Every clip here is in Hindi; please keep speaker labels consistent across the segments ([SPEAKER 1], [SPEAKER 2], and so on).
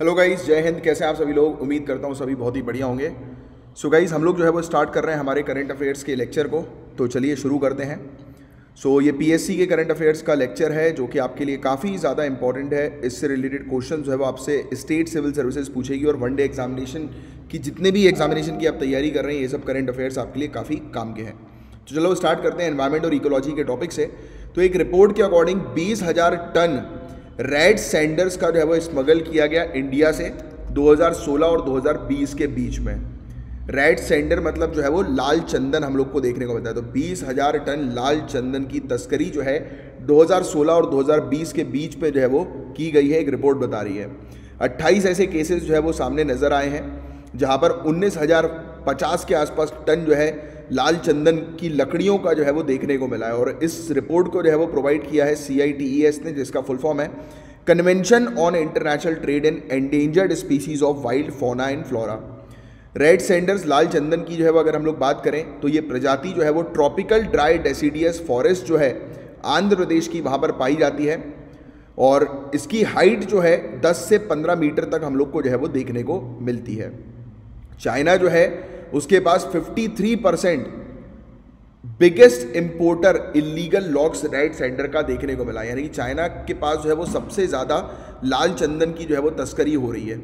[SPEAKER 1] हेलो गाइस जय हिंद कैसे हैं आप सभी लोग? उम्मीद करता हूँ सभी बहुत ही बढ़िया होंगे। सो so गाइस हम लोग जो है वो स्टार्ट कर रहे हैं हमारे करंट अफेयर्स के लेक्चर को। तो चलिए शुरू करते हैं। सो so, ये पीएससी के करंट अफेयर्स का लेक्चर है जो कि आपके लिए काफ़ी ज़्यादा इंपॉर्टेंट है। इससे रिलेटेड क्वेश्चन जो है वो आपसे स्टेट सिविल सर्विसेज़ पूछेगी और वन डे एग्जामिनेशन की जितने भी एग्जामिनेशन की आप तैयारी कर रहे हैं ये सब करंट अफेयर्स आपके लिए काफ़ी काम के हैं। तो चलो स्टार्ट करते हैं एनवायरमेंट और इकोलॉजी के टॉपिक से। तो एक रिपोर्ट के अकॉर्डिंग बीस हज़ार टन रेड सैंडर्स का जो है वो स्मगल किया गया इंडिया से 2016 और 2020 के बीच में। रेड सेंडर मतलब जो है वो लाल चंदन हम लोग को देखने को मिलता है। तो बीस हज़ार टन लाल चंदन की तस्करी जो है 2016 और 2020 के बीच में जो है वो की गई है, एक रिपोर्ट बता रही है। 28 ऐसे केसेस जो है वो सामने नज़र आए हैं, जहाँ पर उन्नीस हज़ार पचास के आसपास टन जो है लाल चंदन की लकड़ियों का जो है वो देखने को मिला है और इस रिपोर्ट को जो है वो प्रोवाइड किया है सी ने, जिसका फुल फॉर्म है convention on international trade in endangered species of wild fauna and flora red sanders लाल चंदन की जो है वो अगर हम लोग बात करें तो ये प्रजाति जो है वो ट्रॉपिकल ड्राई डेसीडियस फॉरेस्ट जो है, आंध्र प्रदेश की वहाँ पर पाई जाती है और इसकी हाइट जो है 10 से 15 मीटर तक हम लोग को जो है वो देखने को मिलती है। चाइना जो है उसके पास 53 percent biggest importer illegal logs right centre का देखने को मिला। यानी कि चाइना के पास जो है वो सबसे ज़्यादा लाल चंदन की जो है वो तस्करी हो रही है।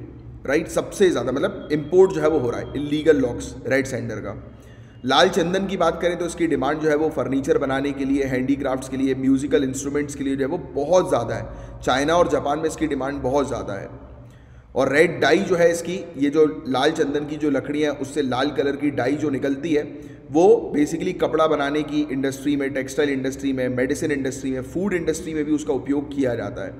[SPEAKER 1] राइट सबसे ज़्यादा मतलब इंपोर्ट जो है वो हो रहा है इलीगल लॉक्स राइट सेंटर का। लाल चंदन की बात करें तो इसकी डिमांड जो है वो फर्नीचर बनाने के लिए हैंडीक्राफ्ट्स के लिए म्यूजिकल इंस्ट्रूमेंट्स के लिए जो है वो बहुत ज़्यादा है। चाइना और जापान में इसकी डिमांड बहुत ज़्यादा है। और रेड डाई जो है इसकी, ये जो लाल चंदन की जो लकड़ी है, उससे लाल कलर की डाई जो निकलती है, वो बेसिकली कपड़ा बनाने की इंडस्ट्री में टेक्सटाइल इंडस्ट्री में मेडिसिन इंडस्ट्री में फ़ूड इंडस्ट्री में भी उसका उपयोग किया जाता है।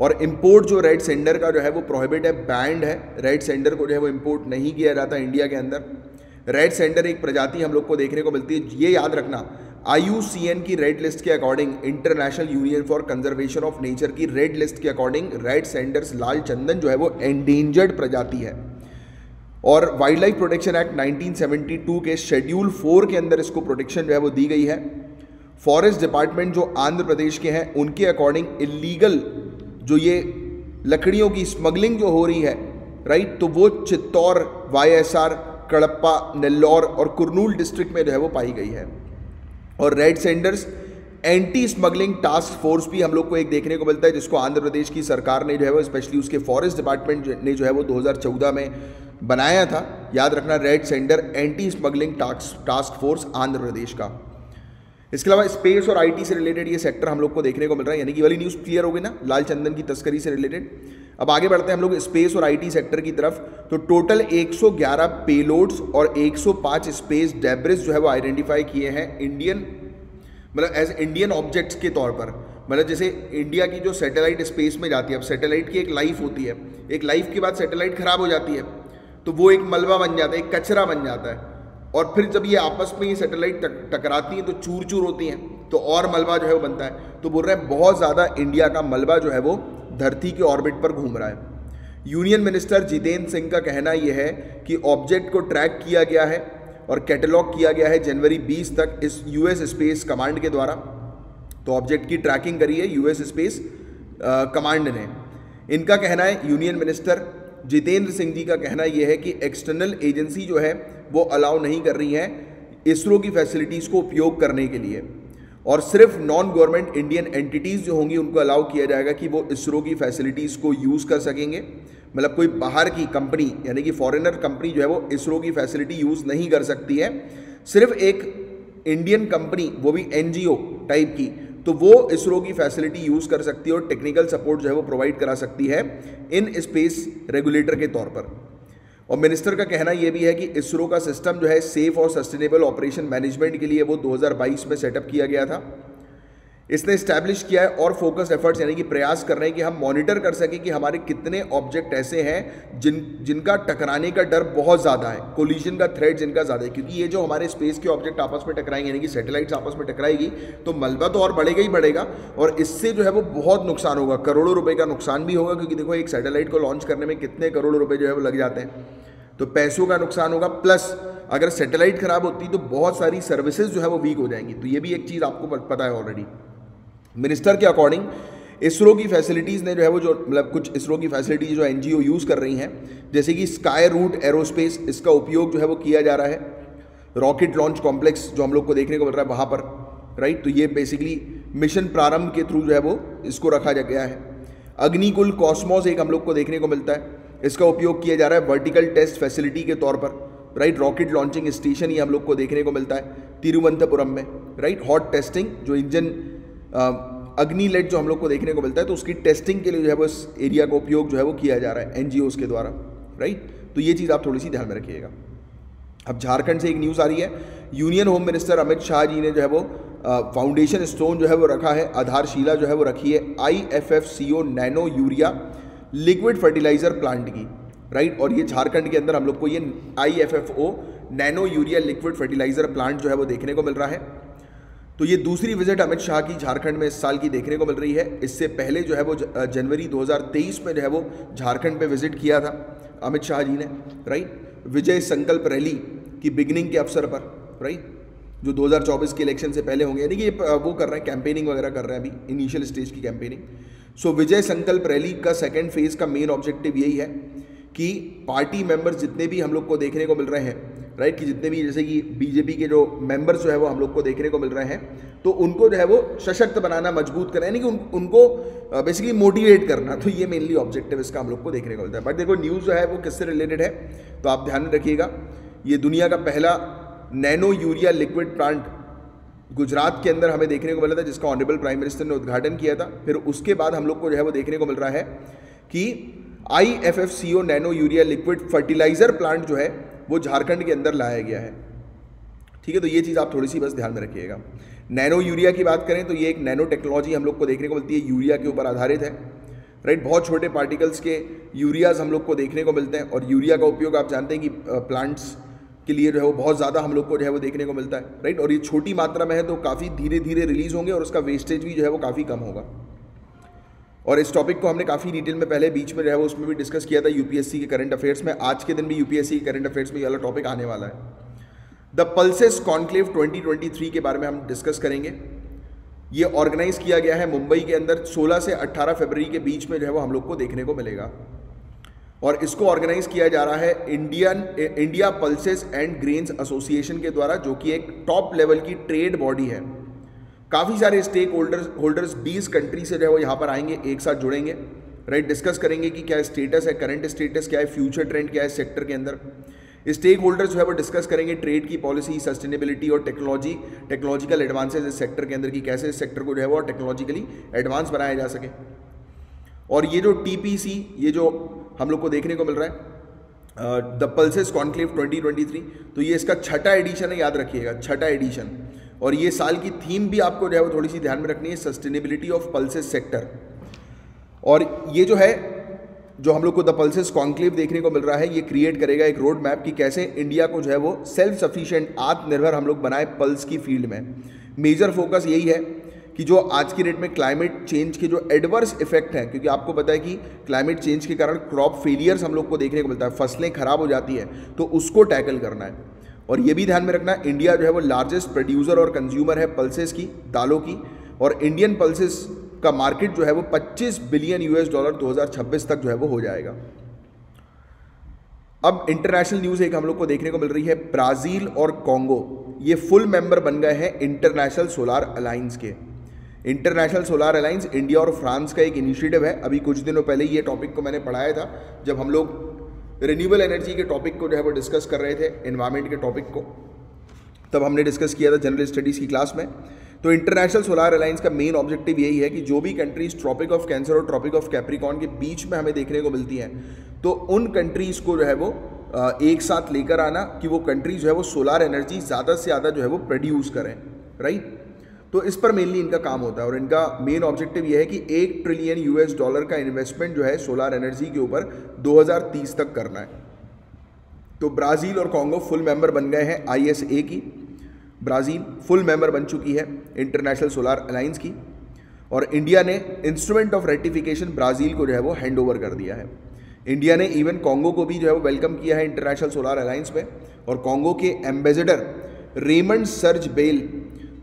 [SPEAKER 1] और इम्पोर्ट जो रेड सेंडर का जो है, वो प्रोहिबिट है बैंड है। रेड सेंडर को जो है, वो इम्पोर्ट नहीं किया जाता इंडिया के अंदर। रेड सेंडर एक प्रजाति हम लोग को देखने को मिलती है, ये याद रखना IUCN की रेड लिस्ट के according international union for conservation of nature की रेड लिस्ट के अकॉर्डिंग रेड सेंडर्स लाल चंदन जो है वो एंडेंजर्ड प्रजाति है। और वाइल्ड लाइफ प्रोटेक्शन एक्ट 1972 के शेड्यूल फोर के अंदर इसको प्रोटेक्शन जो है वो दी गई है। फॉरेस्ट डिपार्टमेंट जो आंध्र प्रदेश के हैं, उनके अकॉर्डिंग इलीगल जो ये लकड़ियों की स्मगलिंग जो हो रही है राइट तो वो Chittoor Y S R Kadapa, Nellore और कुरनूल डिस्ट्रिक्ट में जो है वो पाई गई है। और red sanders anti smuggling task force भी हम लोग को एक देखने को मिलता है, जिसको आंध्र प्रदेश की सरकार ने जो है वो स्पेशली उसके फॉरेस्ट डिपार्टमेंट ने जो है वो 2014 में बनाया था। याद रखना red sander anti smuggling task task force Andhra Pradesh का। इसके अलावा स्पेस और आईटी से रिलेटेड ये सेक्टर हम लोग को देखने को मिल रहा है। यानी कि वाली न्यूज़ क्लियर हो गई ना? लाल चंदन की तस्करी से रिलेटेड। अब आगे बढ़ते हैं हम लोग स्पेस और आईटी सेक्टर की तरफ़। तो टोटल 111 पेलोड्स और 105 स्पेस डेब्रिज जो है वो आइडेंटिफाई किए हैं इंडियन मतलब एज इंडियन ऑब्जेक्ट्स के तौर पर। मतलब जैसे इंडिया की जो सैटेलाइट स्पेस में जाती है, अब सैटेलाइट की एक लाइफ होती है। एक लाइफ के बाद सैटेलाइट खराब हो जाती है। तो वो एक मलबा बन जाता है, एक कचरा बन जाता है। और फिर जब ये आपस में ये सैटेलाइट टकराती हैं तो चूर चूर होती हैं तो और मलबा जो है वो बनता है। तो बोल रहे हैं, बहुत ज़्यादा इंडिया का मलबा जो है वो धरती के ऑर्बिट पर घूम रहा है। यूनियन मिनिस्टर जितेंद्र सिंह का कहना यह है कि ऑब्जेक्ट को ट्रैक किया गया है और कैटलॉग किया गया है जनवरी 20 तक इस यूएस स्पेस कमांड के द्वारा। तो ऑब्जेक्ट की ट्रैकिंग करी है यूएस स्पेस कमांड ने। इनका कहना है यूनियन मिनिस्टर जितेंद्र सिंह जी का कहना यह है कि एक्सटर्नल एजेंसी जो है वो अलाउ नहीं कर रही हैं इसरो की फैसिलिटीज़ को उपयोग करने के लिए। और सिर्फ़ नॉन गवर्नमेंट इंडियन एंटिटीज़ जो होंगी, उनको अलाउ किया जाएगा कि वो इसरो की फैसिलिटीज़ को यूज़ कर सकेंगे। मतलब कोई बाहर की कंपनी यानी कि फॉरेनर कंपनी जो है वो इसरो की फैसिलिटी यूज़ नहीं कर सकती है। सिर्फ़ एक इंडियन कंपनी वो भी एनजीओ टाइप की तो वो इसरो की फैसिलिटी यूज़ कर सकती है और टेक्निकल सपोर्ट जो है वो प्रोवाइड करा सकती है इन स्पेस रेगुलेटर के तौर पर। और मिनिस्टर का कहना यह भी है कि इसरो का सिस्टम जो है सेफ़ और सस्टेनेबल ऑपरेशन मैनेजमेंट के लिए वो 2022 में सेटअप किया गया था। इसने इस्टेब्लिश किया है और फोकस एफर्ट्स यानी कि प्रयास कर रहे हैं कि हम मॉनिटर कर सकें कि हमारे कितने ऑब्जेक्ट ऐसे हैं जिन, जिनका टकराने का डर बहुत ज़्यादा है कोलिजन का थ्रेड जिनका ज़्यादा है। क्योंकि ये जो हमारे स्पेस के ऑब्जेक्ट आपस में टकराएँगे, यानी कि सैटेलाइट्स आपस में टकराएगी तो मलबा तो और बढ़ेगा ही बढ़ेगा और इससे जो है वो बहुत नुकसान होगा। करोड़ों रुपये का नुकसान भी होगा क्योंकि देखो एक सैटेलाइट को लॉन्च करने में कितने करोड़ रुपये जो है वो लग जाते हैं। तो पैसों का नुकसान होगा प्लस अगर सैटेलाइट खराब होती तो बहुत सारी सर्विसेज़ जो है वो वीक हो जाएँगी। तो ये भी एक चीज़ आपको पता है ऑलरेडी मिनिस्टर के अकॉर्डिंग इसरो की फैसिलिटीज़ ने जो है वो जो मतलब कुछ इसरो की फैसिलिटीज़ जो एनजीओ यूज़ कर रही हैं, जैसे कि स्काई रूट एरोस्पेस, इसका उपयोग जो है वो किया जा रहा है। रॉकेट लॉन्च कॉम्प्लेक्स जो हम लोग को देखने को मिल रहा है वहाँ पर राइट तो ये बेसिकली मिशन प्रारंभ के थ्रू जो है वो इसको रखा गया है। अग्निकुल कॉस्मोस एक हम लोग को देखने को मिलता है। इसका उपयोग किया जा रहा है वर्टिकल टेस्ट फैसिलिटी के तौर पर राइट रॉकेट लॉन्चिंग स्टेशन ही हम लोग को देखने को मिलता है तिरुवंतपुरम में राइट हॉट टेस्टिंग जो इंजन अग्नि लेट जो हम लोग को देखने को मिलता है तो उसकी टेस्टिंग के लिए जो है वो इस एरिया का उपयोग जो है वो किया जा रहा है एन के द्वारा राइट तो ये चीज़ आप थोड़ी सी ध्यान में रखिएगा। अब झारखंड से एक न्यूज़ आ रही है union home minister Amit Shah ji ने जो है वो फाउंडेशन स्टोन जो है वो रखा है, आधारशिला जो है वो रखी है I F F C O nano urea liquid fertiliser plant की राइट और ये झारखंड के अंदर हम लोग को ये I F F O nano urea liquid fertiliser plant जो है वो देखने को मिल रहा है। तो ये दूसरी विज़िट अमित शाह की झारखंड में इस साल की देखने को मिल रही है। इससे पहले जो है वो जनवरी 2023 में जो है वो झारखंड पे विज़िट किया था अमित शाह जी ने राइट विजय संकल्प रैली की बिगनिंग के अवसर पर राइट जो 2024 के इलेक्शन से पहले होंगे। यानी कि ये वो कर रहे हैं कैंपेनिंग वगैरह कर रहे हैं अभी इनिशियल स्टेज की campaigning so Vijay Sankalp rally का सेकेंड फ़ेज़ का मेन ऑब्जेक्टिव यही है कि पार्टी मेंबर्स जितने भी हम लोग को देखने को मिल रहे हैं राइट कि जितने भी जैसे कि बीजेपी के जो मेंबर्स जो है वो हम लोग को देखने को मिल रहे हैं तो उनको जो है वो सशक्त बनाना मज़बूत करना यानी कि उन, उनको बेसिकली मोटिवेट करना तो ये मेनली ऑब्जेक्टिव इसका हम लोग को देखने को मिलता है। बट देखो न्यूज़ जो है वो किससे रिलेटेड है? तो आप ध्यान में रखिएगा ये दुनिया का पहला nano urea liquid plant Gujarat के अंदर हमें देखने को मिला था जिसका ऑनरेबल प्राइम मिनिस्टर ने उद्घाटन किया था। फिर उसके बाद हम लोग को जो है वो देखने को मिल रहा है कि I F F C O nano urea liquid fertiliser plant जो है वो झारखंड के अंदर लाया गया है। ठीक है तो ये चीज़ आप थोड़ी सी बस ध्यान में रखिएगा। नैनो यूरिया की बात करें तो ये एक नैनो टेक्नोलॉजी हम लोग को देखने को मिलती है, यूरिया के ऊपर आधारित है। राइट बहुत छोटे पार्टिकल्स के यूरियाज हम लोग को देखने को मिलते हैं और यूरिया का उपयोग आप जानते हैं कि प्लांट्स के लिए जो है वो बहुत ज़्यादा हम लोग को जो है वो देखने को मिलता है। राइट और ये छोटी मात्रा में है तो काफ़ी धीरे धीरे रिलीज़ होंगे और उसका वेस्टेज भी जो है वो काफ़ी कम होगा। और इस टॉपिक को हमने काफ़ी डिटेल में पहले बीच में जो है वो उसमें भी डिस्कस किया था यूपीएससी के करंट अफेयर्स में। आज के दिन भी यूपीएससी के करंट अफेयर्स में ये वाला टॉपिक आने वाला है। द पल्सेस कॉन्क्लेव 2023 के बारे में हम डिस्कस करेंगे। ये ऑर्गेनाइज किया गया है मुंबई के अंदर। 16 से 18 फरवरी के बीच में जो है वो हम लोग को देखने को मिलेगा। और इसको ऑर्गेनाइज किया जा रहा है Indian India pulses and grains association के द्वारा, जो कि एक टॉप लेवल की ट्रेड बॉडी है। काफ़ी सारे स्टेक होल्डर्स होल्डर्स बीस कंट्री से जो है वो यहाँ पर आएँगे, एक साथ जुड़ेंगे राइट डिस्कस करेंगे कि क्या स्टेटस है करंट स्टेटस क्या है फ्यूचर ट्रेंड क्या है सेक्टर के अंदर। स्टेक होल्डर्स जो है वो डिस्कस करेंगे ट्रेड की पॉलिसी सस्टेनेबिलिटी और टेक्नोलॉजी टेक्नोलॉजिकल एडवांसेज इस सेक्टर के अंदर की कैसे इस सेक्टर को जो है वो टेक्नोलॉजिकली एडवांस बनाया जा सके। और ये जो टीपीसी ये जो हम लोग को देखने को मिल रहा है द पल्सेस कॉन्क्लेव 2023 तो ये इसका छठा एडिशन है, याद रखिएगा, छठा एडिशन और ये साल की थीम भी आपको जो है वो थोड़ी सी ध्यान में रखनी है सस्टेनेबिलिटी ऑफ़ पल्सेस सेक्टर और ये जो है, जो हम लोग को द पल्सेस कॉन्क्लेव देखने को मिल रहा है, ये क्रिएट करेगा एक रोड मैप कि कैसे इंडिया को जो है वो सेल्फ सफिशिएंट आत्मनिर्भर हम लोग बनाए पल्स की फ़ील्ड में. मेजर फोकस यही है कि जो आज की डेट में क्लाइमेट चेंज के जो एडवर्स इफ़ेक्ट हैं, क्योंकि आपको पता है कि क्लाइमेट चेंज के कारण क्रॉप फेलियर्स हम लोग को देखने को मिलता है, फ़सलें खराब हो जाती है तो उसको टैकल करना है. और ये भी ध्यान में रखना इंडिया जो है वो लार्जेस्ट प्रोड्यूसर और कंज्यूमर है पल्सेस की, दालों की, और इंडियन पल्सेस का मार्केट जो है वो 25 बिलियन यूएस डॉलर 2026 तक जो है वो हो जाएगा। अब इंटरनेशनल न्यूज़ एक हम लोग को देखने को मिल रही है, ब्राज़ील और कॉन्गो ये फुल मेंबर बन गए हैं इंटरनेशनल सोलार अलायंस के। इंटरनेशनल सोलार अलायंस इंडिया और फ्रांस का एक इनिशिएटिव है। अभी कुछ दिनों पहले ये टॉपिक को मैंने पढ़ाया था, जब हम लोग रिन्यूएबल एनर्जी के टॉपिक को जो है वो डिस्कस कर रहे थे इन्वायरमेंट के टॉपिक को। तब हमने डिस्कस किया था जनरल स्टडीज़ की क्लास में। तो इंटरनेशनल सोलार अलायंस का मेन ऑब्जेक्टिव यही है कि जो भी कंट्रीज़ ट्रॉपिक ऑफ़ कैंसर और ट्रॉपिक ऑफ़ कैप्रिकॉन के बीच में हमें देखने को मिलती हैं तो उन कंट्रीज़ को जो है वो एक साथ लेकर आना कि वो कंट्रीज़ जो है वो सोलार एनर्जी ज़्यादा से ज़्यादा जो है वो प्रोड्यूस करें राइट तो इस पर मेनली इनका काम होता है और इनका मेन ऑब्जेक्टिव यह है कि एक ट्रिलियन यूएस डॉलर का इन्वेस्टमेंट जो है सोलार एनर्जी के ऊपर 2030 तक करना है। तो ब्राज़ील और कॉन्गो फुल मेंबर बन गए हैं आईएसए की। ब्राज़ील फुल मेंबर बन चुकी है इंटरनेशनल सोलार अलायंस की। और इंडिया ने इंस्ट्रूमेंट ऑफ़ रेटिफिकेशन ब्राज़ील को जो है वो हैंड ओवर कर दिया है। इंडिया ने इवन कॉन्गो को भी जो है वो वेलकम किया है इंटरनेशनल सोलार अलायंस में। और कॉन्गो के एम्बेसडर रेमंड सर्ज बेल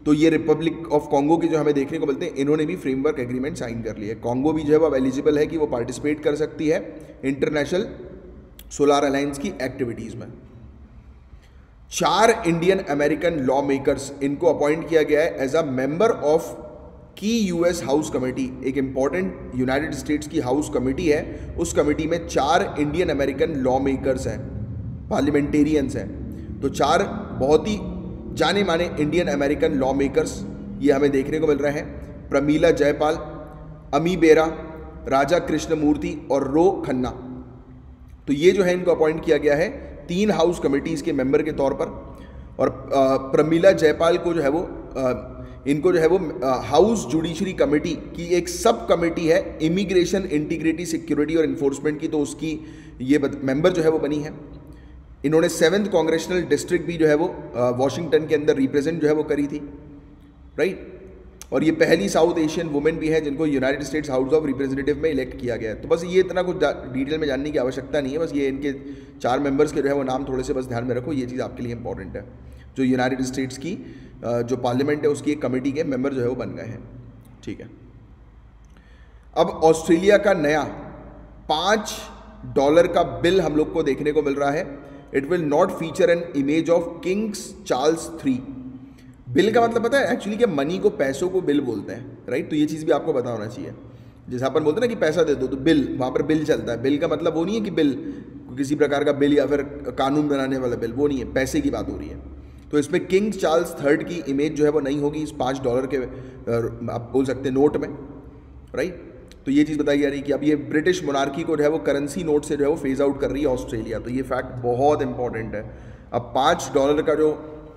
[SPEAKER 1] तो ये रिपब्लिक ऑफ़ कॉन्गो के जो हमें देखने को मिलते हैं, इन्होंने भी फ्रेमवर्क एग्रीमेंट साइन कर लिया है। कॉन्गो भी जो है, वो एलिजिबल है कि वो पार्टिसिपेट कर सकती है इंटरनेशनल सोलार अलायंस की एक्टिविटीज़ में। चार इंडियन अमेरिकन लॉ मेकर्स इनको अपॉइंट किया गया है एज अ मेंबर ऑफ़ की यूएस हाउस कमेटी एक इंपॉर्टेंट यूनाइटेड स्टेट्स की हाउस कमेटी है। उस कमेटी में चार इंडियन अमेरिकन लॉ मेकर्स हैं पार्लियामेंटेरियंस हैं। तो चार बहुत ही जाने माने इंडियन अमेरिकन लॉ मेकर्स ये हमें देखने को मिल रहे हैं। प्रमीला जयपाल, अमी बेरा, राजा कृष्णमूर्ति और रो खन्ना। तो ये जो है इनको अपॉइंट किया गया है तीन हाउस कमेटीज़ के मेंबर के तौर पर। और प्रमीला जयपाल को जो है वो इनको जो है वो हाउस जुडिशरी कमेटी की एक सब कमेटी है इमिग्रेशन इंटीग्रिटी सिक्योरिटी और इन्फोर्समेंट की तो उसकी ये मेंबर जो है वो बनी है। इन्होंने सेवन्थ कांग्रेशनल डिस्ट्रिक्ट भी जो है वो वॉशिंगटन के अंदर रिप्रेजेंट जो है वो करी थी, राइट? और ये पहली साउथ एशियन वुमेन भी है जिनको United States house of representative में इलेक्ट किया गया है। तो बस ये इतना कुछ डिटेल में जानने की आवश्यकता नहीं है, बस ये इनके चार मेंबर्स के जो है वो नाम थोड़े से बस ध्यान में रखो, ये चीज़ आपके लिए इंपॉर्टेंट है। जो यूनाइटेड स्टेट्स की जो पार्लियामेंट है उसकी एक कमेटी के मेंबर जो है वो बन गए हैं, ठीक है? अब ऑस्ट्रेलिया का नया, पाँच डॉलर का बिल हम लोग को देखने को मिल रहा है। It will not feature an image of kings Charles three bill का मतलब पता है एक्चुअली क्या मनी को, पैसों को बिल बोलते हैं राइट तो ये चीज़ भी आपको पता होना चाहिए। जैसे अपन बोलते हैं ना कि पैसा दे दो तो बिल वहाँ पर बिल चलता है। बिल का मतलब वो नहीं है कि बिल किसी प्रकार का बिल या फिर कानून बनाने वाला बिल वो नहीं है। पैसे की बात हो रही है। तो इसमें किंग चार्ल्स थर्ड की इमेज जो है वो नहीं होगी, इस पाँच डॉलर के आप बोल सकते हैं नोट में राइट तो ये चीज़ बताई जा रही है कि अब ये ब्रिटिश मोनार्की को जो है वो करेंसी नोट से जो है वो फ़ेज़ आउट कर रही है ऑस्ट्रेलिया। तो ये फैक्ट बहुत इंपॉर्टेंट है। अब पाँच डॉलर का जो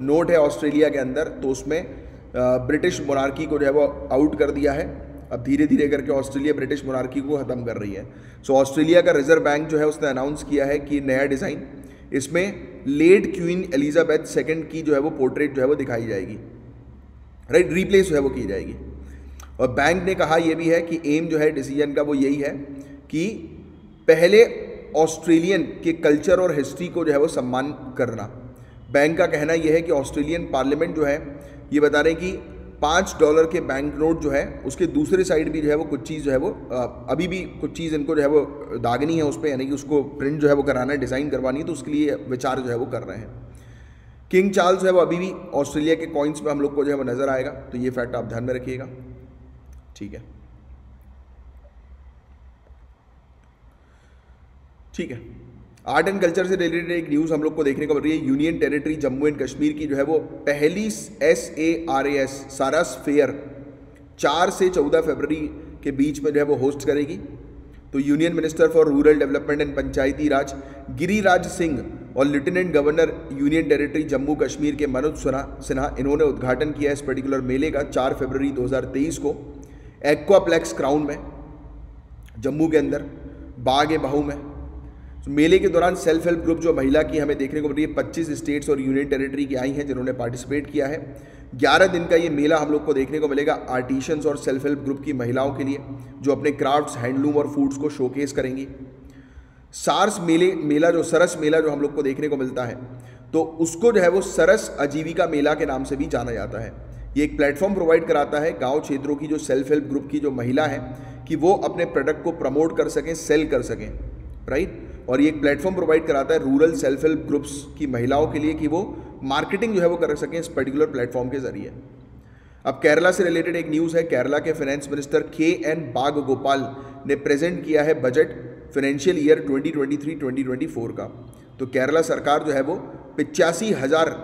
[SPEAKER 1] नोट है ऑस्ट्रेलिया के अंदर तो उसमें ब्रिटिश मोनार्की को जो है वो आउट कर दिया है। अब धीरे धीरे करके ऑस्ट्रेलिया ब्रिटिश मोनार्की को ख़त्म कर रही है। सो ऑस्ट्रेलिया का रिज़र्व बैंक जो है उसने अनाउंस किया है कि नया डिज़ाइन इसमें लेट क्वीन एलिजाबेथ सेकेंड की जो है वो पोर्ट्रेट जो है वो दिखाई जाएगी। Right right? रिप्लेस जो है वो की जाएगी। और बैंक ने कहा यह भी है कि एम जो है डिसीज़न का वो यही है कि पहले ऑस्ट्रेलियन के कल्चर और हिस्ट्री को जो है वो सम्मान करना। बैंक का कहना यह है कि ऑस्ट्रेलियन पार्लियामेंट जो है, ये बता रहे हैं कि पाँच डॉलर के बैंक नोट जो है, उसके दूसरे साइड भी जो है वो कुछ चीज़ जो है वो अभी भी कुछ चीज़ इनको जो है वो दागनी है उस पर यानी कि उसको प्रिंट जो है वो कराना है, डिज़ाइन करवानी है तो उसके लिए विचार जो है वो कर रहे हैं। किंग चार्ल्स जो है वो अभी भी ऑस्ट्रेलिया के कॉइन्स में हम लोग को जो है वो नज़र आएगा तो ये फैक्ट आप ध्यान में रखिएगा। ठीक है। ठीक है। आर्ट एंड कल्चर से रिलेटेड एक न्यूज़ हम लोग को देखने को मिल रही है। Union territory Jammu and Kashmir की जो है वो पहली S A R A S Saras fair चार से चौदह फरवरी के बीच में जो है वो होस्ट करेगी। तो union minister for rural development and panchayati raj Giriraj Singh और lieutenant governor union territory Jammu Kashmir के मनोज सिन्हा इन्होंने उद्घाटन किया इस पर्टिकुलर मेले का चार फरवरी 2023 को। एक्वाप्लेक्स क्राउन में, जम्मू के अंदर, बाग ए बहू में। तो मेले के दौरान सेल्फ हेल्प ग्रुप जो महिला की हमें देखने को मिल रही है, पच्चीस स्टेट्स और यूनियन टेरिटरी की आई हैं, जिन्होंने पार्टिसिपेट किया है। ग्यारह दिन का ये मेला हम लोग को देखने को मिलेगा आर्टिशंस और सेल्फ हेल्प ग्रुप की महिलाओं के लिए, जो अपने क्राफ्ट्स हैंडलूम और फूड्स को शोकेस करेंगी। सार्स मेले, मेला जो, सरस मेला जो हम लोग को देखने को मिलता है तो उसको जो है वो सरस आजीविका मेला के नाम से भी जाना जाता है। ये एक प्लेटफॉर्म प्रोवाइड कराता है गाँव क्षेत्रों की जो सेल्फ हेल्प ग्रुप की जो महिला है कि वो अपने प्रोडक्ट को प्रमोट कर सकें, सेल कर सकें, राइट? और ये एक प्लेटफॉर्म प्रोवाइड कराता है रूरल सेल्फ हेल्प ग्रुप्स की महिलाओं के लिए कि वो मार्केटिंग जो है वो कर सकें इस पर्टिकुलर प्लेटफॉर्म के ज़रिए। अब केरला से रिलेटेड एक न्यूज़ है, केरला के finance minister K N Balagopal ने प्रेजेंट किया है बजट फाइनेंशियल ईयर 2023-2024 का। तो केरला सरकार जो है वो पिचासी हज़ार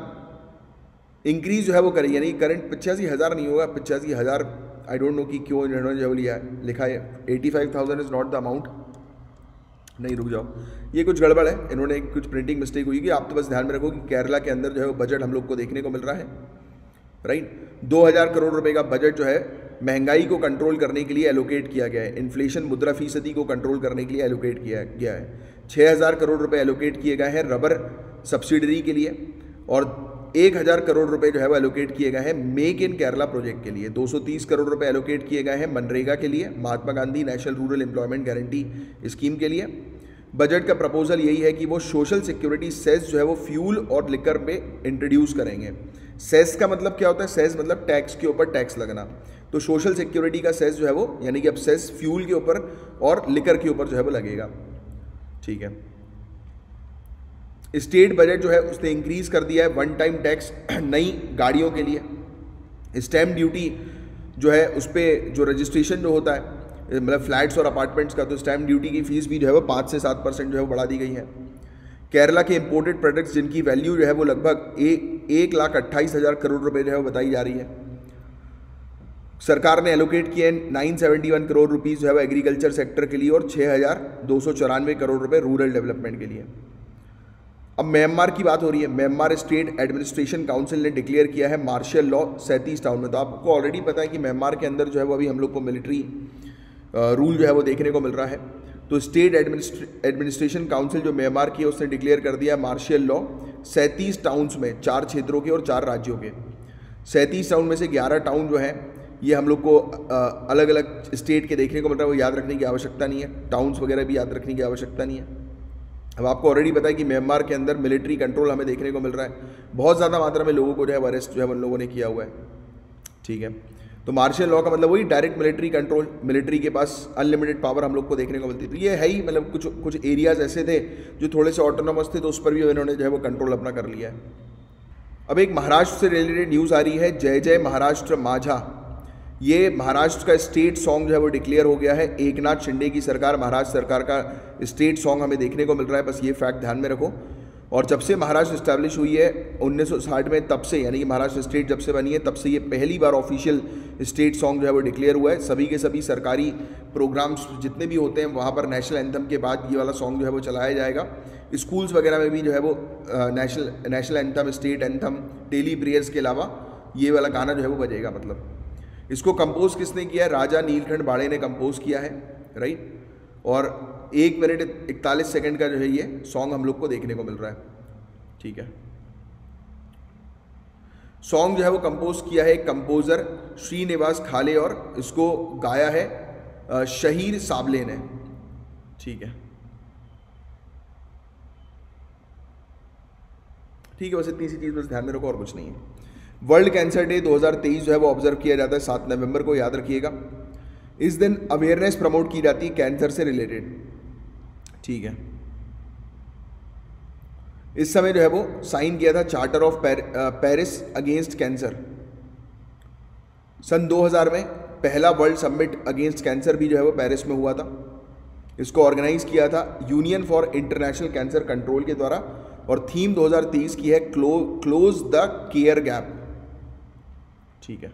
[SPEAKER 1] इंक्रीज जो है वो करेगी यानी करंट पचासी हज़ार नहीं होगा, पचासी हज़ार आई डोंट नो कि क्यों इन्होंने जो लिया है। लिखा है eighty five thousand is not the amount नहीं, रुक जाओ। ये कुछ गड़बड़ है। इन्होंने कुछ प्रिंटिंग मिस्टेक हुई कि आप तो बस ध्यान में रखो कि केरला के अंदर जो है वो बजट हम लोग को देखने को मिल रहा है। राइट दो हज़ार करोड़ रुपए का बजट जो है, महँगाई को कंट्रोल करने के लिए एलोकेट किया गया है। इन्फ्लेशन मुद्रा फ़ीसदी को कंट्रोल करने के लिए एलोकेट किया गया है। छः हज़ार करोड़ रुपये एलोकेट किए गए हैं रबर सब्सिडरी के लिए। और एक हज़ार करोड़ रुपए जो है वो एलोकेट किए गए हैं मेक इन केरला प्रोजेक्ट के लिए। 230 करोड़ रुपए एलोकेट किए गए हैं मनरेगा के लिए, Mahatma Gandhi national rural employment guarantee scheme के लिए। बजट का प्रपोजल यही है कि वो सोशल सिक्योरिटी सेस जो है वो फ्यूल और लिकर पे इंट्रोड्यूस करेंगे। सेस का मतलब क्या होता है? सेस मतलब टैक्स के ऊपर टैक्स लगना। तो सोशल सिक्योरिटी का सेस जो है वो, यानी कि अब सेस फ्यूल के ऊपर और लिकर के ऊपर जो है वो लगेगा। ठीक है। स्टेट बजट जो है उसने इंक्रीज कर दिया है वन टाइम टैक्स नई गाड़ियों के लिए। स्टैम्प ड्यूटी जो है उस पर जो रजिस्ट्रेशन जो होता है मतलब फ्लैट्स और अपार्टमेंट्स का तो स्टैम्प ड्यूटी की फ़ीस भी जो है वो पाँच से सात परसेंट जो है वो बढ़ा दी गई है। केरला के इंपोर्टेड प्रोडक्ट्स जिनकी वैल्यू जो है वो लगभग एक एक लाख अट्ठाईस हज़ार करोड़ रुपए जो है वो बताई जा रही है। सरकार ने एलोकेट किए nine seventy one crore rupees जो है वो एग्रीकल्चर सेक्टर के लिए और छः हज़ार दो सौ चौरानवे करोड़ रुपये रूरल डेवलपमेंट के लिए। अब म्यांमार की बात हो रही है। म्यांमार स्टेट एडमिनिस्ट्रेशन काउंसिल ने डिक्लेयर किया है मार्शल लॉ सैंतीस टाउन में। तो आपको ऑलरेडी पता है कि म्यांमार के अंदर जो है वो अभी हम लोग को मिलिट्री रूल जो है वो देखने को मिल रहा है। तो स्टेट एडमिनिस्ट्रेशन काउंसिल जो म्यांमार की है, उसने डिक्लेयर कर दिया मार्शियल लॉ सैंतीस टाउन्स में, चार क्षेत्रों के और चार राज्यों के। सैंतीस टाउन में से ग्यारह टाउन जो है, ये हम लोग को अलग अलग स्टेट के देखने को मिल रहा है। वो याद रखने की आवश्यकता नहीं है। टाउन्स वगैरह भी याद रखने की आवश्यकता नहीं है। अब आपको ऑलरेडी पता है कि म्यांमार के अंदर मिलिट्री कंट्रोल हमें देखने को मिल रहा है। बहुत ज़्यादा मात्रा में लोगों को जो है अरेस्ट जो है उन लोगों ने किया हुआ है। ठीक है? तो मार्शल लॉ का मतलब वही डायरेक्ट मिलिट्री कंट्रोल मिलिट्री के पास अनलिमिटेड पावर हम लोग को देखने को मिलती तो ये है ही मतलब कुछ कुछ एरियाज़ ऐसे थे जो थोड़े से ऑटोनोमस थे तो उस पर भी इन्होंने जो है वो कंट्रोल अपना कर लिया है। अब एक महाराष्ट्र से रिलेटेड न्यूज़ आ रही है, जय जय महाराष्ट्र माझा। ये महाराष्ट्र का स्टेट सॉन्ग जो है वो डिक्लेयर हो गया है। एक नाथ शिंदे की सरकार, महाराष्ट्र सरकार का स्टेट सॉन्ग हमें देखने को मिल रहा है। बस ये फैक्ट ध्यान में रखो। और जब से महाराष्ट्र इस्टेब्लिश हुई है 1960 में तब से, यानी कि महाराष्ट्र स्टेट जब से बनी है, तब से ये पहली बार ऑफिशियल स्टेट सॉन्ग जो है वो डिक्लेयर हुआ है। सभी के सभी सरकारी प्रोग्राम्स जितने भी होते हैं, वहाँ पर नेशनल एंथम के बाद ये वाला सॉन्ग जो है वो चलाया जाएगा। स्कूल्स वगैरह में भी जो है वो national national anthem, state anthem, daily prayers के अलावा ये वाला गाना जो है वो बजेगा मतलब। इसको कंपोज किसने किया? है राजा नीलखंड बाड़े ने कंपोज किया है राइट और एक मिनट इकतालीस सेकंड का जो है ये सॉन्ग हम लोग को देखने को मिल रहा है। ठीक है? सॉन्ग जो है वो कंपोज किया है कंपोजर श्रीनिवास खाले और इसको गाया है शहीर साबले ने। ठीक है? ठीक है, बस इतनी सी चीज़ बस ध्यान में रखो और कुछ नहीं है। वर्ल्ड कैंसर डे 2023 जो है वो ऑब्ज़र्व किया जाता है, सात नवंबर को याद रखिएगा। इस दिन अवेयरनेस प्रमोट की जाती है कैंसर से रिलेटेड ठीक है। इस समय जो है वो साइन किया था charter of Paris against cancer सन 2000 में पहला वर्ल्ड समिट अगेंस्ट कैंसर भी जो है वो पेरिस में हुआ था। इसको ऑर्गेनाइज किया था union for international cancer control के द्वारा और थीम 2023 की है क्लो क्लोज द केयर गैप ठीक है।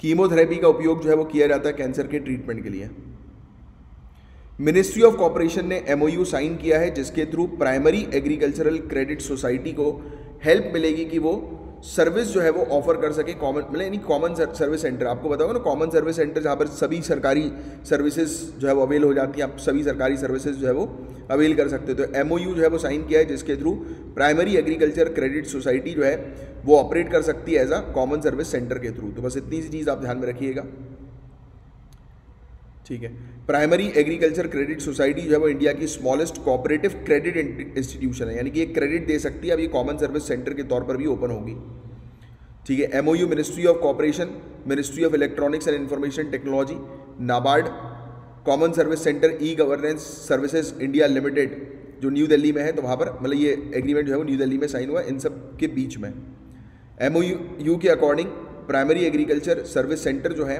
[SPEAKER 1] कीमोथेरेपी का उपयोग जो है वो किया जाता है कैंसर के ट्रीटमेंट के लिए। मिनिस्ट्री ऑफ़ कॉपरेशन ने एमओयू साइन किया है, जिसके through primary agricultural credit society को हेल्प मिलेगी कि वो सर्विस जो है वो ऑफ़र कर सके कॉमन मतलब यानी कॉमन सर्विस सेंटर आपको बताओ ना कॉमन सर्विस सेंटर जहाँ पर सभी सरकारी सर्विसेज़ जो है वो अवेल हो जाती हैं, आप सभी सरकारी सर्विसेज़ जो है वो अवेल कर सकते हो। तो एमओयू जो है वो साइन किया है, जिसके through primary agriculture credit society जो है वो ऑपरेट कर सकती है as a common service centre के थ्रू तो बस इतनी सी चीज़ आप ध्यान में रखिएगा। ठीक है। प्राइमरी एग्रीकल्चर क्रेडिट सोसाइटी जो है वो इंडिया की स्मॉलेस्ट कॉपरेटिव क्रेडिट इंस्टीट्यूशन है। यानी कि ये क्रेडिट दे सकती है, अब ये कॉमन सर्विस सेंटर के तौर पर भी ओपन होगी। ठीक है। MOU ministry of cooperation ministry of electronics and information technology NABARD common service centre e governance services India limited जो न्यू दिल्ली में है तो वहाँ पर मतलब ये एग्रीमेंट जो है वो न्यू दिल्ली में साइन हुआ इन सब के बीच में। एम यू के according primary agriculture service centre जो है,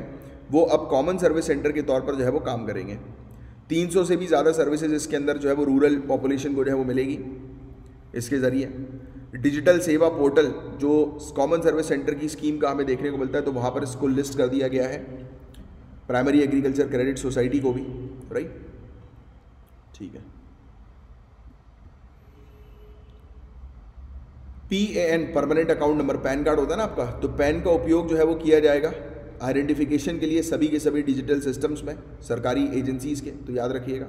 [SPEAKER 1] वो अब कॉमन सर्विस सेंटर के तौर पर जो है वो काम करेंगे। 300 से भी ज़्यादा सर्विसेज़ इसके अंदर जो है वो रूरल पॉपुलेशन को जो है वो मिलेगी इसके ज़रिए। डिजिटल सेवा पोर्टल जो कॉमन सर्विस सेंटर की स्कीम का हमें देखने को मिलता है तो वहाँ पर इसको लिस्ट कर दिया गया है। प्राइमरी एग्रीकल्चर क्रेडिट सोसाइटी को भी राइट ठीक है। P A N permanent account number PAN card होता है ना आपका तो पैन का उपयोग जो है वो किया जाएगा आइडेंटिफिकेशन के लिए सभी के सभी डिजिटल सिस्टम्स में, सरकारी एजेंसीज़ के तो याद रखिएगा।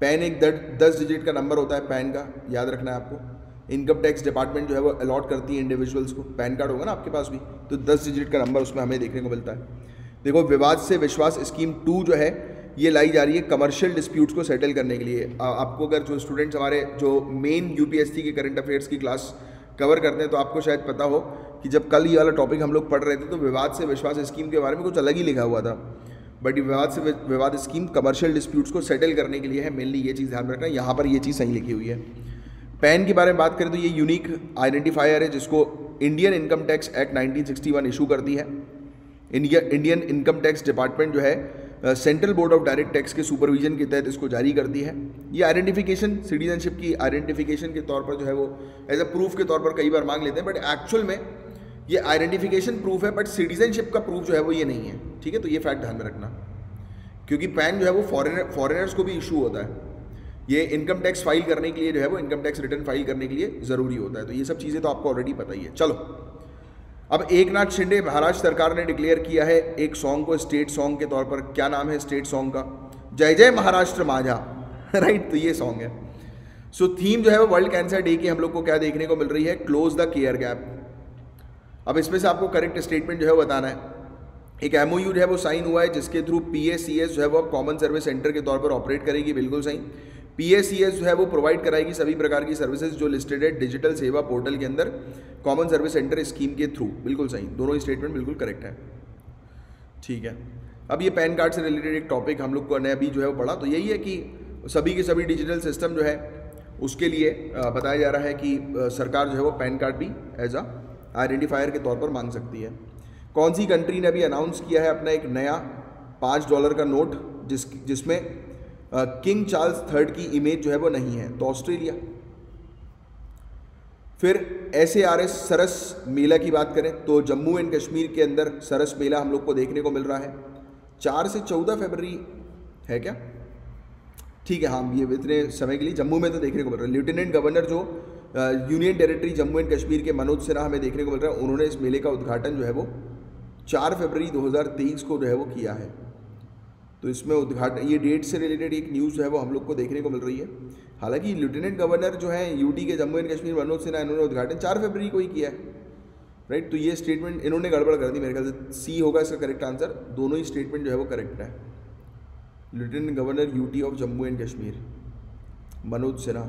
[SPEAKER 1] पैन एक दस डिजिट का नंबर होता है पैन का, याद रखना है आपको। इनकम टैक्स डिपार्टमेंट जो है वो अलॉट करती है इंडिविजुअल्स को पैन कार्ड होगा ना आपके पास भी तो दस डिजिट का नंबर उसमें हमें देखने को मिलता है। देखो, विवाद से विश्वास स्कीम टू जो है, ये लाई जा रही है कमर्शियल डिस्प्यूट्स को सेटल करने के लिए। आपको अगर जो स्टूडेंट्स हमारे, जो मेन यूपीएससी के करंट अफेयर्स की क्लास कवर करते हैं तो आपको शायद पता हो कि जब कल ये वाला टॉपिक हम लोग पढ़ रहे थे तो विवाद से विश्वास स्कीम के बारे में कुछ अलग ही लिखा हुआ था। बट विवाद से विवाद स्कीम कमर्शियल डिस्प्यूट्स को सेटल करने के लिए है मेनली ये चीज़ ध्यान में रखना, यहाँ पर ये चीज़ सही लिखी हुई है। पैन के बारे में बात करें तो ये यूनिक आइडेंटिफायर है, जिसको Indian income tax act 1961 issue करती है। India Indian income tax department जो है central board of direct tax के सुपरविजन के तहत इसको जारी करती है। ये आइडेंटिफिकेशन सिटीजनशिप की आइडेंटिफिकेशन के तौर पर जो है वो एज अ प्रूफ के तौर पर कई बार मांग लेते हैं बट एक्चुअल में ये आइडेंटिफिकेशन प्रूफ है बट सिटीजनशिप का प्रूफ जो है वो ये नहीं है। ठीक है? तो ये फैक्ट ध्यान में रखना। क्योंकि पैन जो है वो फॉरेनर फॉरेनर्स को भी इशू होता है। ये इनकम टैक्स फ़ाइल करने के लिए जो है वो इनकम टैक्स रिटर्न फ़ाइल करने के लिए ज़रूरी होता है। तो ये सब चीज़ें तो आपको ऑलरेडी पता ही है। चलो। अब एक नाथ शिंदे महाराष्ट्र सरकार ने डिक्लेयर किया है एक सॉन्ग को स्टेट सॉन्ग के तौर पर। क्या नाम है स्टेट सॉन्ग का? जय जय महाराष्ट्र माझा। राइट तो ये सॉन्ग है। सो so, थीम जो है वो वर्ल्ड कैंसर डे की हम लोग को क्या देखने को मिल रही है? क्लोज द केयर गैप अब इसमें से आपको करेक्ट स्टेटमेंट जो है बताना है। एक एम जो है वो साइन हुआ है जिसके थ्रू पी जो है वो कॉमन सर्विस सेंटर के तौर पर ऑपरेट करेगी। बिल्कुल सही। पी जो है वो प्रोवाइड कराएगी सभी प्रकार की सर्विसेज़ जो लिस्टेड है डिजिटल सेवा पोर्टल के अंदर कॉमन सर्विस सेंटर स्कीम के थ्रू बिल्कुल सही, दोनों स्टेटमेंट बिल्कुल करेक्ट है। ठीक है। अब ये पैन कार्ड से रिलेटेड एक टॉपिक हम लोग को ने अभी जो है वो पढ़ा तो यही है कि सभी के सभी डिजिटल सिस्टम जो है, उसके लिए बताया जा रहा है कि सरकार जो है वो पैन कार्ड भी एज अ आइडेंटिफायर के तौर पर मांग सकती है। कौन सी कंट्री ने अभी अनाउंस किया है अपना एक नया पाँच डॉलर का नोट जिस, जिसमें किंग चार्ल्स थर्ड की इमेज जो है वो नहीं है तो ऑस्ट्रेलिया। फिर ए आर एस सरस मेला की बात करें तो जम्मू एंड कश्मीर के अंदर सरस मेला हम लोग को देखने को मिल रहा है। चार से चौदह फरवरी है क्या? ठीक है हाँ ये इतने समय के लिए जम्मू में तो देखने को मिल रहा है। लेफ्टिनेंट गवर्नर जो union territory Jammu and Kashmir के मनोज सिन्हा हमें देखने को मिल रहा है, उन्होंने इस मेले का उद्घाटन जो है वो चार फरवरी 2023 को जो है वो किया है। तो इसमें उद्घाटन ये डेट से रिलेटेड एक न्यूज़ है, वो हम लोग को देखने को मिल रही है। हालाँकि लेफ्टिनेंट गवर्नर जो है यूटी के जम्मू एंड कश्मीर, मनोज सिन्हा, इन्होंने उद्घाटन चार फरवरी को ही किया है। राइट तो ये स्टेटमेंट इन्होंने गड़बड़ कर दी, मेरे ख्याल से सी होगा इसका करेक्ट आंसर दोनों ही स्टेटमेंट जो है वो करेक्ट है। Lieutenant governor UT of Jammu and Kashmir, Manoj Sinha.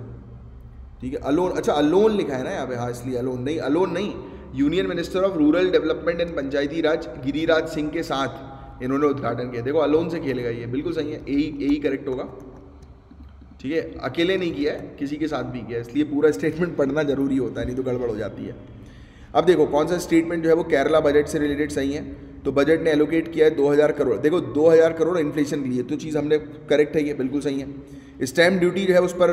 [SPEAKER 1] ठीक है, अलोन अच्छा अलोन लिखा है ना यहाँ पे? हाँ इसलिए अलोन नहीं अलोन नहीं। Union minister of rural development and panchayati raj Giriraj Singh के साथ। इन्होंने उद्घाटन किया। देखो, अलोन से खेलेगा ये, बिल्कुल सही है, यही यही करेक्ट होगा। ठीक है, अकेले नहीं किया है, किसी के साथ भी किया इसलिए पूरा स्टेटमेंट पढ़ना ज़रूरी होता है, नहीं तो गड़बड़ हो जाती है। अब देखो, कौन सा स्टेटमेंट जो है वो केरला बजट से रिलेटेड सही है? तो बजट ने एलोकेट किया है 2000 करोड़। देखो 2000 करोड़ इन्फ्लेशन के लिए तो चीज़ हमने करेक्ट है ये, बिल्कुल सही है। स्टैम्प ड्यूटी जो है उस पर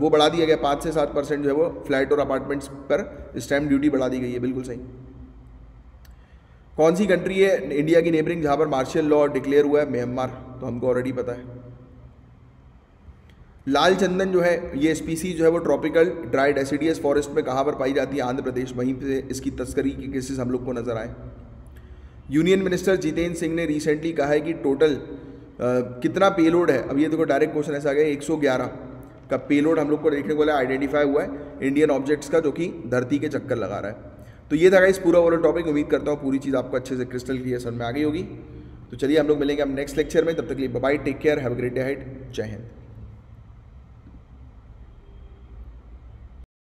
[SPEAKER 1] वो बढ़ा दिया गया, पाँच से सात परसेंट जो है वो फ्लैट और अपार्टमेंट्स पर स्टैम्प ड्यूटी बढ़ा दी गई है, बिल्कुल सही। कौन सी कंट्री है इंडिया की नेबरिंग जहाँ पर मार्शल लॉ डिक्लेयर हुआ है? म्यांमार तो हमको ऑलरेडी पता है। लाल चंदन जो है ये स्पीसीज जो है वो ट्रॉपिकल ड्राइड एसिडियस फॉरेस्ट में कहाँ पर पाई जाती है? आंध्र प्रदेश वहीं पे इसकी तस्करी के केसेस हम लोग को नज़र आए। यूनियन मिनिस्टर जितेंद्र सिंह ने रिसेंटली कहा है कि टोटल आ, कितना पेलोड है? अब ये देखो डायरेक्ट क्वेश्चन ऐसा आ गया 111 का पेलोड हम लोग को देखने को आइडेंटिफाई हुआ है इंडियन ऑब्जेक्ट्स का जो कि धरती के चक्कर लगा रहा है। तो ये था इस पूरा वाला टॉपिक उम्मीद करता हूँ पूरी चीज़ आपको अच्छे से क्रिस्टल क्लियर समझ में आ गई होगी। तो चलिए हम लोग मिलेंगे हम नेक्स्ट लेक्चर में। तब तक लिए bye take care have great day head जय हिंद।